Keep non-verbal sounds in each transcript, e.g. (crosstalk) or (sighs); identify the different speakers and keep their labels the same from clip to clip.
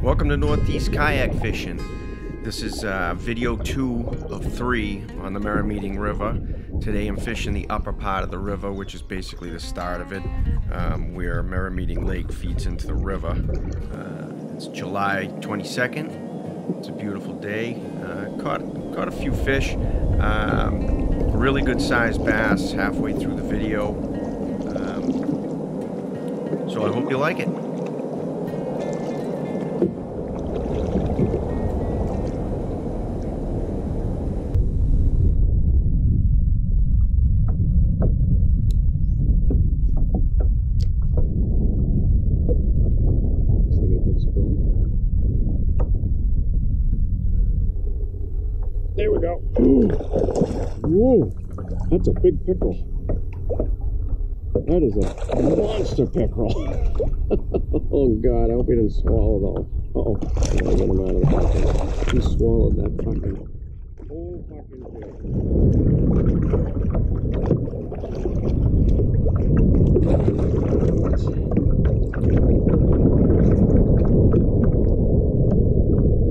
Speaker 1: Welcome to Northeast Kayak Fishing. This is uh, video two of three on the Merrymeeting River. Today I'm fishing the upper part of the river, which is basically the start of it, um, where Merrymeeting Lake feeds into the river. Uh, it's July 22nd. It's a beautiful day. Uh, caught caught a few fish. Um, really good sized bass halfway through the video. Um, so I hope you like it.
Speaker 2: That's a big pickerel. That is a monster pickerel. (laughs) oh God, I hope he didn't swallow though. Uh oh, I gotta get him out of the bucket. He swallowed that fucking whole fucking thing.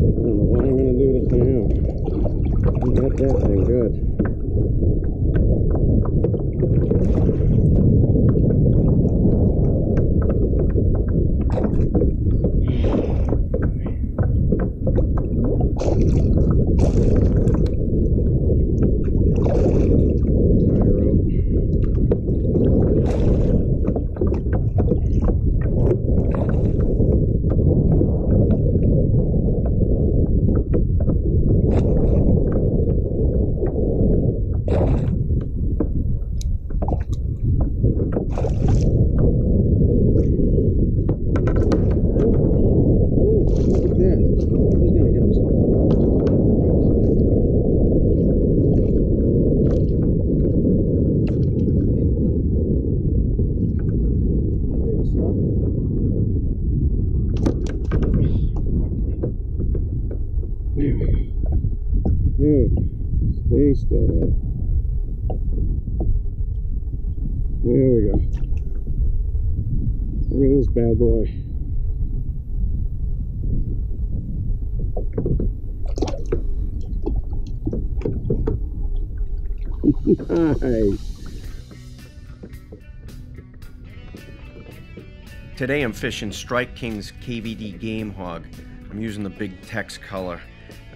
Speaker 2: I don't know what I'm gonna do to him. He got that thing good. Tire out. Oh, look at that. He's gonna get himself. Baby slug. There we go. Good. Stay still there. There we go. Look at this bad boy. Nice.
Speaker 1: Today I'm fishing Strike King's KVD Game Hog. I'm using the big Tex color.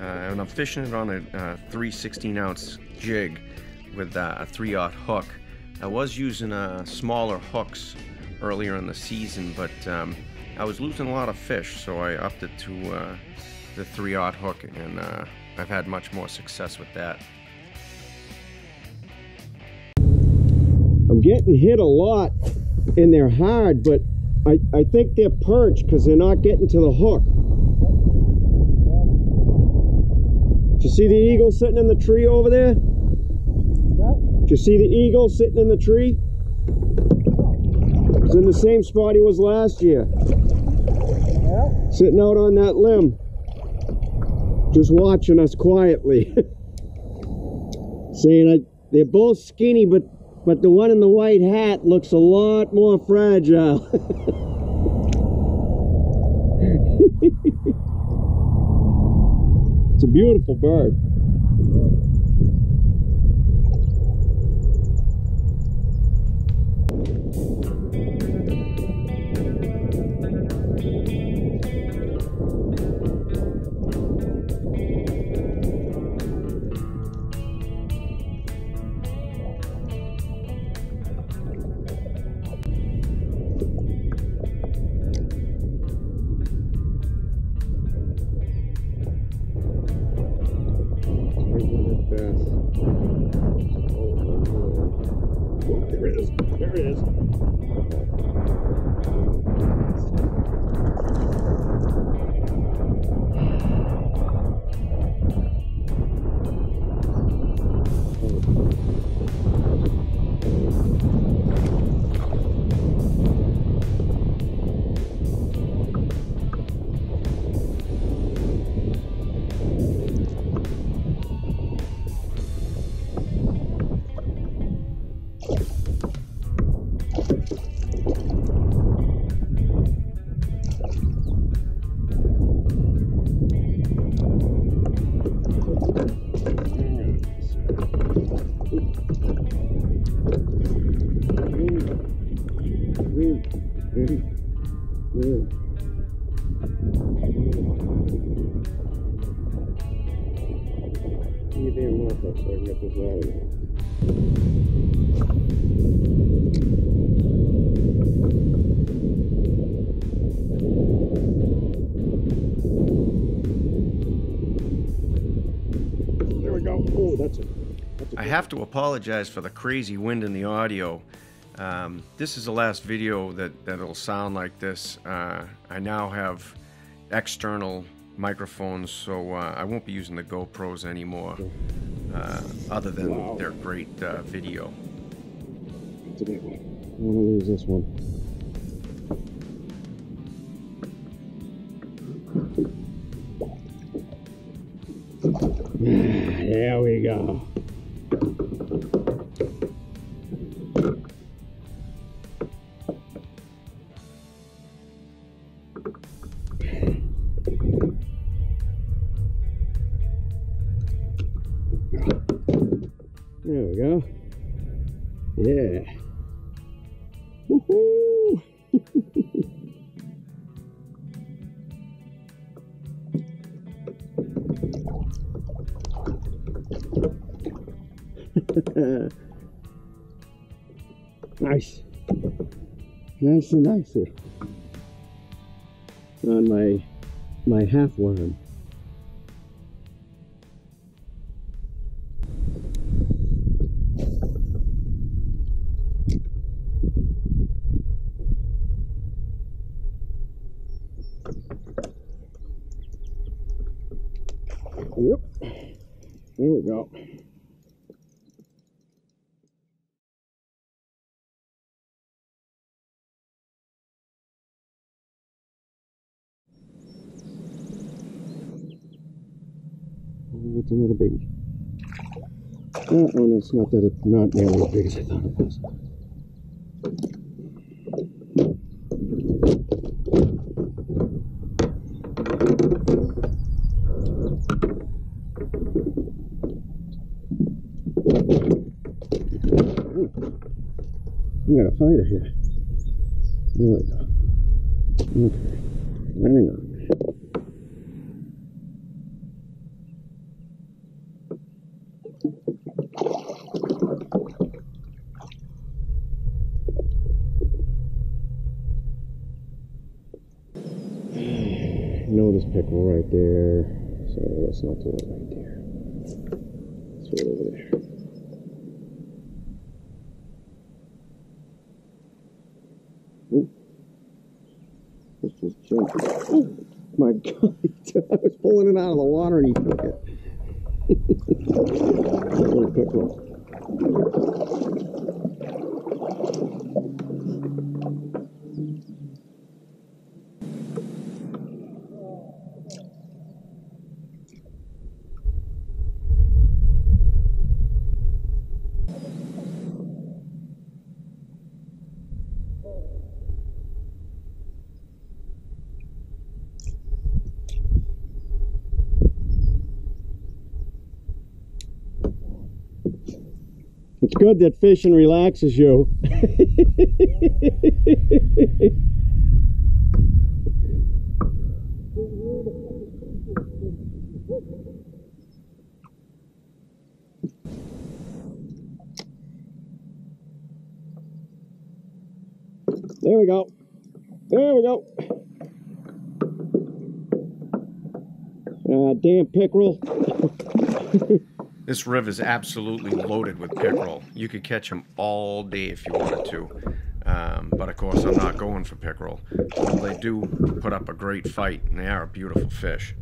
Speaker 1: Uh, and I'm fishing it on a uh, 3 16 ounce jig with uh, a 3 aught hook. I was using uh, smaller hooks earlier in the season, but um, I was losing a lot of fish, so I it to uh, the 3 aught hook, and uh, I've had much more success with that.
Speaker 2: I'm getting hit a lot and they're hard, but I, I think they're perched because they're not getting to the hook. Did you see the eagle sitting in the tree over there? Did you see the eagle sitting in the tree? He's in the same spot he was last year. Yeah. Sitting out on that limb. Just watching us quietly. (laughs) Saying I, they're both skinny, but but the one in the white hat looks a lot more fragile. (laughs) it's a beautiful bird.
Speaker 3: Have to apologize for the crazy wind in the audio. Um, this is the last video that that'll sound like this. Uh, I now have external microphones, so uh, I won't be using the GoPros anymore. Uh, other than
Speaker 1: Wow.
Speaker 3: their great uh, video.
Speaker 1: That's a big one. I want to lose this one. (sighs) There we go. (laughs) nice. Nice and nicey. On my my half worm. That's another biggie. Oh, oh no, it's not that it's not nearly as big as I thought it was. Hmm. We got a fighter here. There we go. Okay. Hang on. I right there, so let's not do it right there. It over there. Ooh. This just jumped. Oh my god, I was pulling it out of the water and he took it. Little pickerel. It's good that fishing relaxes you. There we go. There we go. Uh, damn pickerel. (laughs)
Speaker 3: This river is absolutely loaded with pickerel. You could catch them all day if you wanted to. Um, but of course, I'm not going for pickerel. They do put up a great fight, and they are a beautiful fish.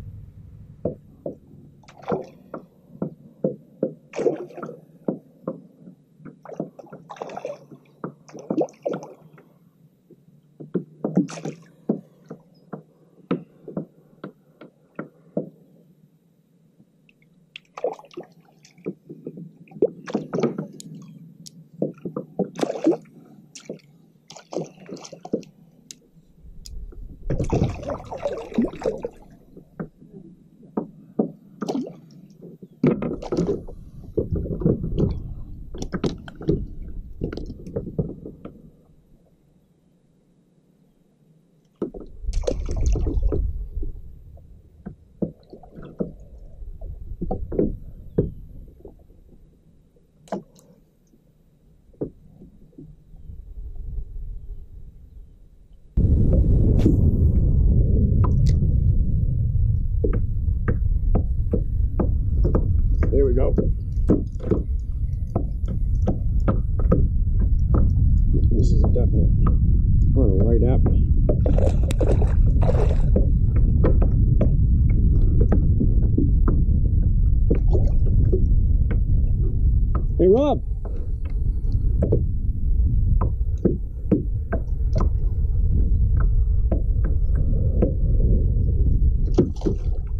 Speaker 3: rub.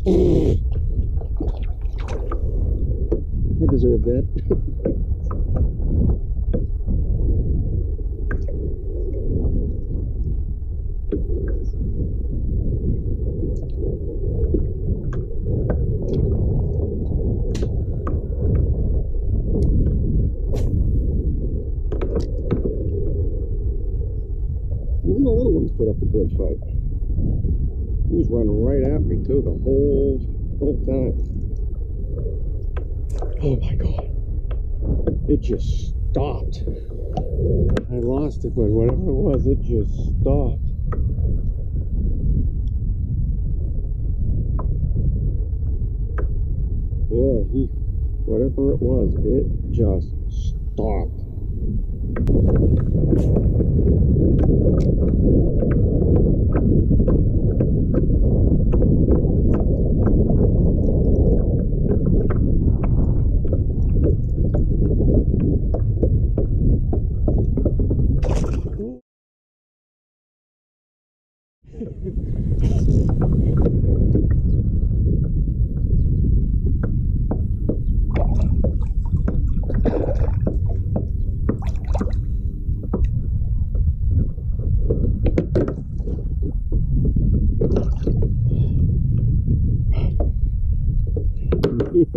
Speaker 1: I deserve that. (laughs) put up a good fight. He was running right at me too the whole whole time. Oh my god. It just stopped. I lost it, but whatever it was, it just stopped. Yeah, he whatever it was, it just stopped.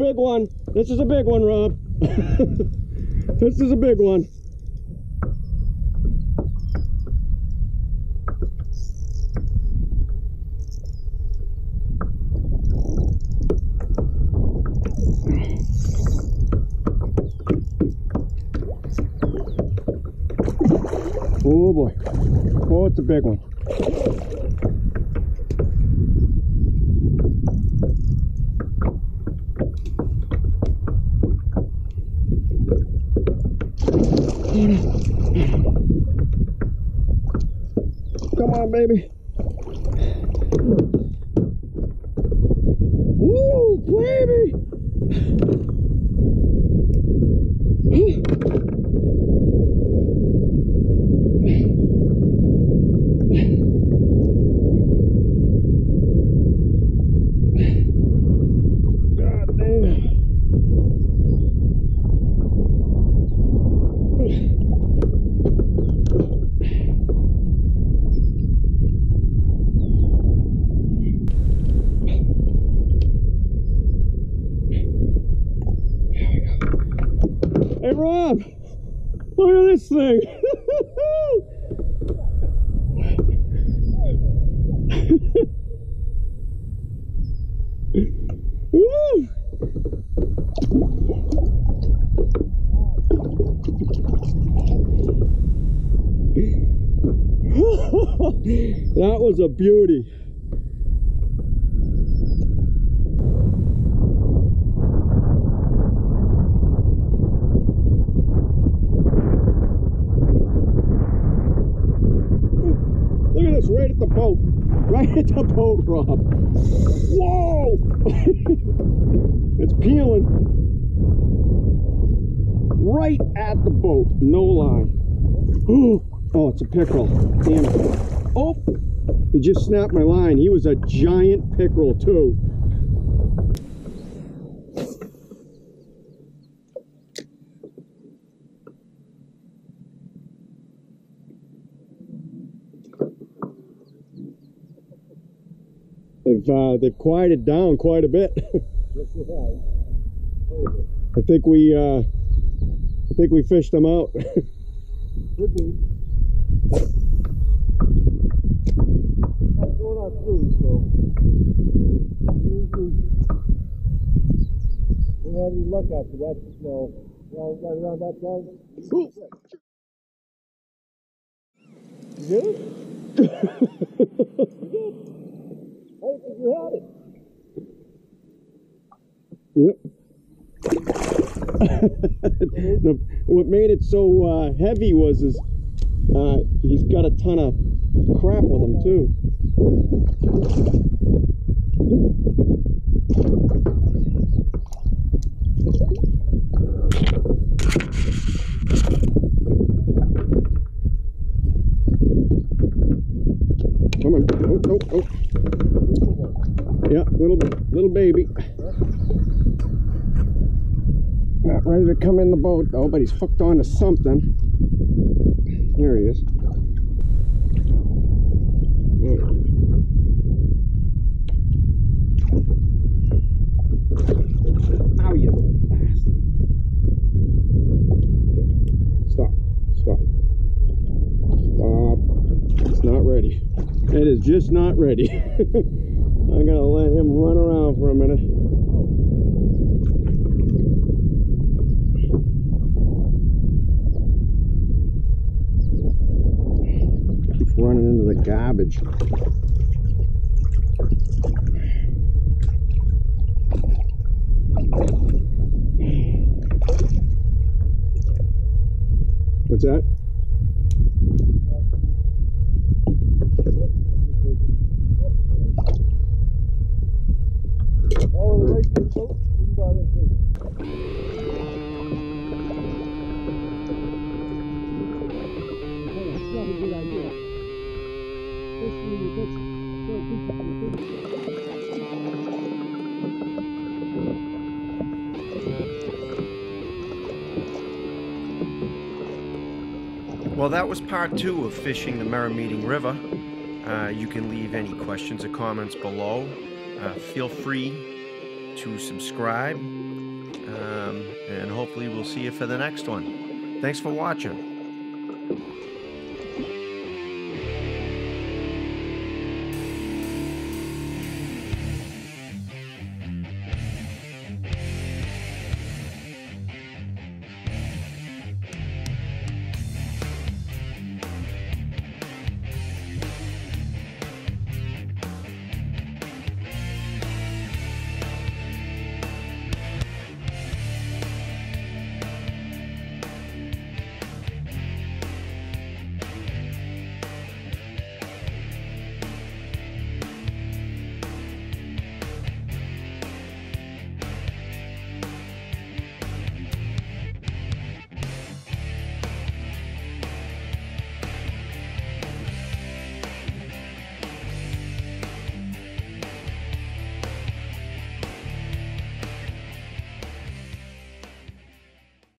Speaker 1: big one. This is a big one, Rob. (laughs) this is a big one. Oh boy. Oh, it's a big one. Come on, baby. Woo, baby. Hey Rob, look at this thing. (laughs) That was a beauty. Right at the boat. Right at the boat, Rob. Whoa! (laughs) it's peeling. Right at the boat. No line. (gasps) Oh, it's a pickerel. Damn it. Oh! He just snapped my line. He was a giant pickerel, too. They've uh, they've quieted down quite a bit. (laughs) I think we uh, I think we fished them out.
Speaker 2: Could be. Going on through, so. Usually, we don't have any luck after that, you know, right, right around that time. You did it? you did. Didn't you had it.
Speaker 1: Yep. (laughs) the, what made it so uh, heavy was is uh, he's got a ton of crap with him too. Come on. Oh, oh, oh. Yeah, little little baby. Not ready to come in the boat though, but he's hooked onto something. There he is. There. Ow, you bastard. Stop. Stop. Stop. It's not ready. It is just not ready. (laughs) I'm gonna let him run around for a minute. Keeps running into the garbage. What's that?
Speaker 3: Well, that was part two of fishing the Merrymeeting River. Uh, you can leave any questions or comments below. Uh, feel free to subscribe, um, and hopefully, we'll see you for the next one. Thanks for watching.